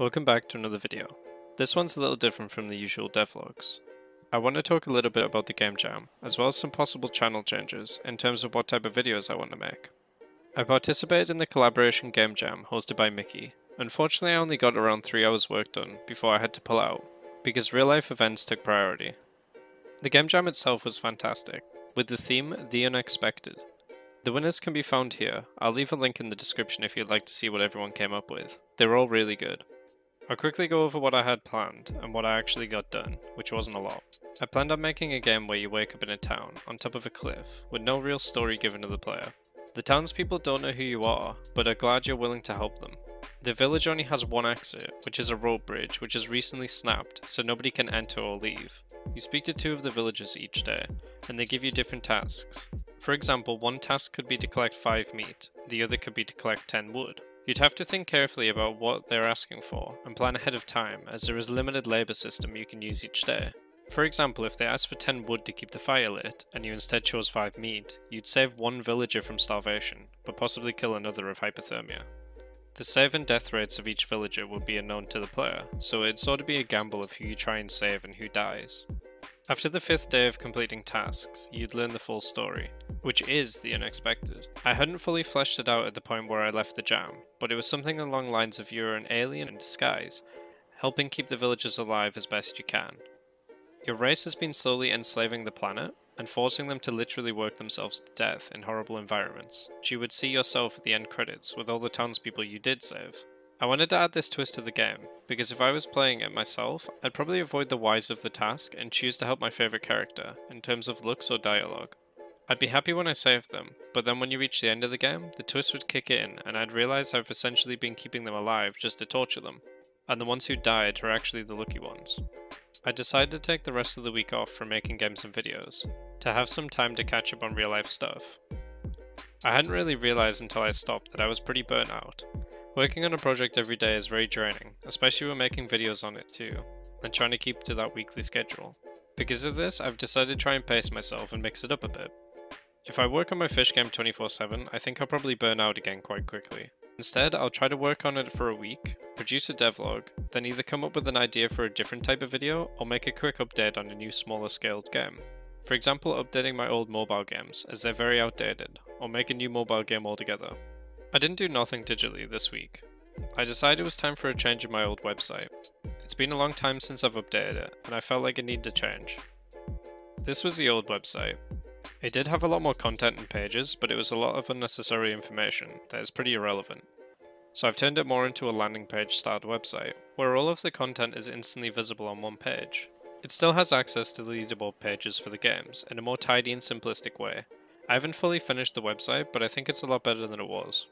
Welcome back to another video. This one's a little different from the usual devlogs. I want to talk a little bit about the game jam, as well as some possible channel changes in terms of what type of videos I want to make. I participated in the collaboration game jam hosted by Mickey. Unfortunately I only got around 3 hours work done before I had to pull out, because real life events took priority. The game jam itself was fantastic, with the theme The Unexpected. The winners can be found here, I'll leave a link in the description if you'd like to see what everyone came up with. They were all really good. I'll quickly go over what I had planned, and what I actually got done, which wasn't a lot. I planned on making a game where you wake up in a town, on top of a cliff, with no real story given to the player. The townspeople don't know who you are, but are glad you're willing to help them. The village only has one exit, which is a road bridge which has recently snapped, so nobody can enter or leave. You speak to two of the villagers each day, and they give you different tasks. For example, one task could be to collect 5 meat, the other could be to collect 10 wood. You'd have to think carefully about what they're asking for, and plan ahead of time, as there is a limited labour system you can use each day. For example, if they ask for 10 wood to keep the fire lit, and you instead chose 5 meat, you'd save one villager from starvation, but possibly kill another of hypothermia. The save and death rates of each villager would be unknown to the player, so it'd sort of be a gamble of who you try and save and who dies. After the fifth day of completing tasks, you'd learn the full story, which is the unexpected. I hadn't fully fleshed it out at the point where I left the jam, but it was something along the lines of you're an alien in disguise, helping keep the villagers alive as best you can. Your race has been slowly enslaving the planet, and forcing them to literally work themselves to death in horrible environments, which you would see yourself at the end credits with all the townspeople you did save. I wanted to add this twist to the game, because if I was playing it myself, I'd probably avoid the whys of the task and choose to help my favourite character, in terms of looks or dialogue. I'd be happy when I saved them, but then when you reach the end of the game, the twist would kick in and I'd realise I've essentially been keeping them alive just to torture them, and the ones who died are actually the lucky ones. I decided to take the rest of the week off from making games and videos, to have some time to catch up on real life stuff. I hadn't really realised until I stopped that I was pretty burnt out, Working on a project every day is very draining, especially when making videos on it too, and trying to keep to that weekly schedule. Because of this, I've decided to try and pace myself and mix it up a bit. If I work on my fish game 24-7, I think I'll probably burn out again quite quickly. Instead, I'll try to work on it for a week, produce a devlog, then either come up with an idea for a different type of video, or make a quick update on a new smaller scaled game. For example, updating my old mobile games, as they're very outdated, or make a new mobile game altogether. I didn't do nothing digitally this week. I decided it was time for a change in my old website. It's been a long time since I've updated it, and I felt like it needed to change. This was the old website. It did have a lot more content and pages, but it was a lot of unnecessary information that is pretty irrelevant. So I've turned it more into a landing page styled website, where all of the content is instantly visible on one page. It still has access to the leaderboard pages for the games in a more tidy and simplistic way. I haven't fully finished the website, but I think it's a lot better than it was.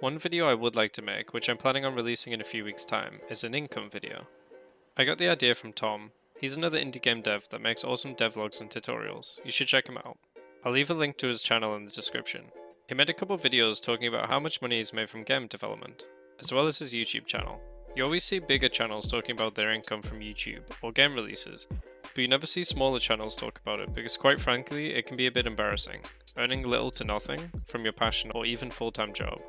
One video I would like to make, which I'm planning on releasing in a few weeks time, is an income video. I got the idea from Tom. He's another indie game dev that makes awesome devlogs and tutorials. You should check him out. I'll leave a link to his channel in the description. He made a couple videos talking about how much money he's made from game development, as well as his YouTube channel. You always see bigger channels talking about their income from YouTube or game releases, but you never see smaller channels talk about it because quite frankly it can be a bit embarrassing, earning little to nothing from your passion or even full-time job.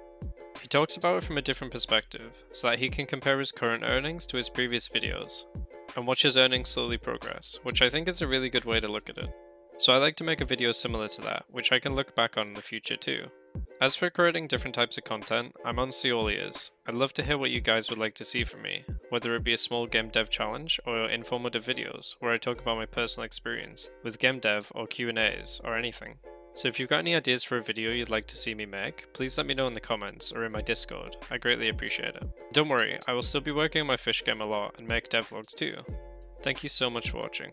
He talks about it from a different perspective, so that he can compare his current earnings to his previous videos, and watch his earnings slowly progress, which I think is a really good way to look at it. So I like to make a video similar to that, which I can look back on in the future too. As for creating different types of content, I'm on ears. I'd love to hear what you guys would like to see from me, whether it be a small game dev challenge or informative videos where I talk about my personal experience with game dev or Q&As or anything. So if you've got any ideas for a video you'd like to see me make, please let me know in the comments or in my Discord, I greatly appreciate it. Don't worry, I will still be working on my fish game a lot and make devlogs too. Thank you so much for watching.